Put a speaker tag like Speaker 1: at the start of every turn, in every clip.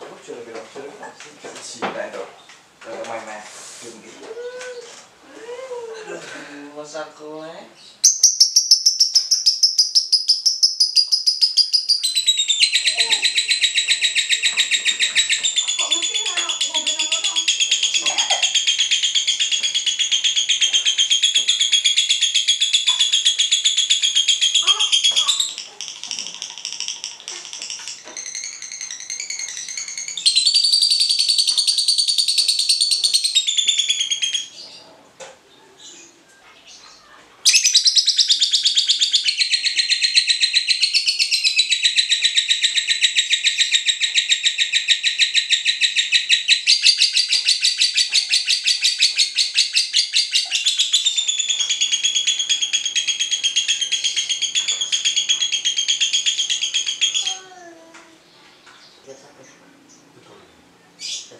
Speaker 1: Oh, sudah bilang, sudah bilang. Kita itu. Udah main-main. Gitu. casar com.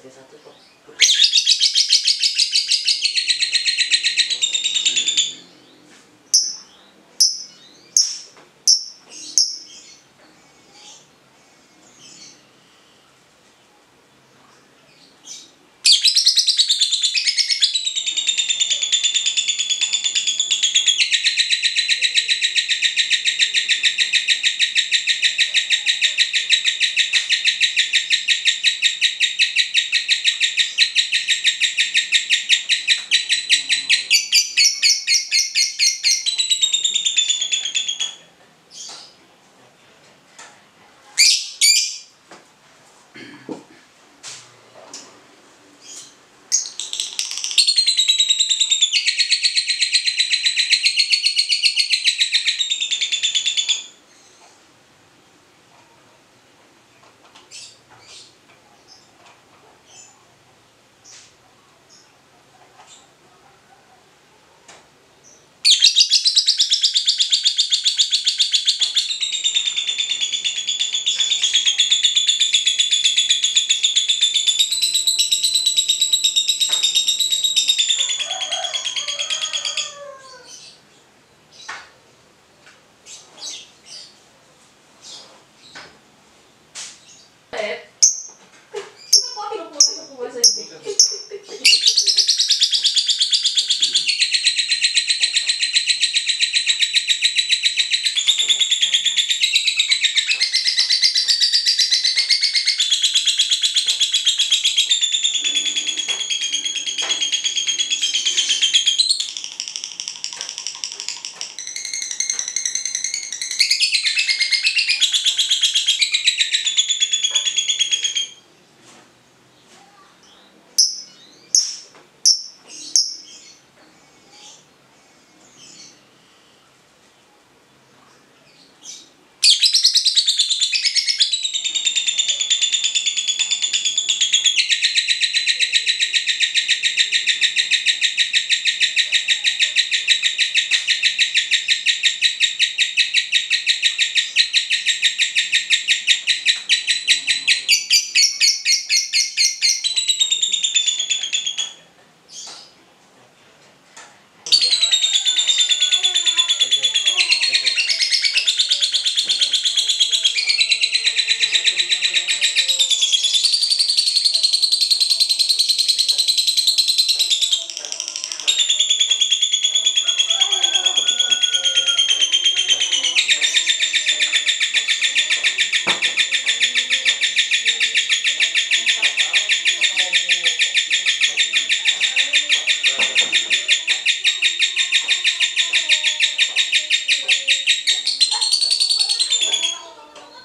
Speaker 1: desastre por,
Speaker 2: ulit. Sino po tinupunan sa tik tik